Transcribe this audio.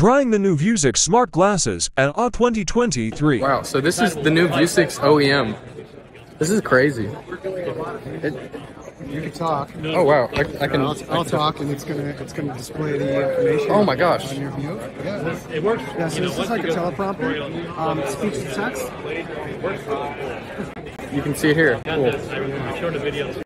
Trying the new Vuzix smart glasses at AW 2023. Wow, so this is the new Vuzix OEM. This is crazy. It, You can talk. oh wow, I, I can. I'll, I'll talk, and it's gonna it's gonna display the information. Oh my gosh. On your view. Yeah. It works. Yeah. So this is like a teleprompter, um, speech to text. You can see it here. Cool. video.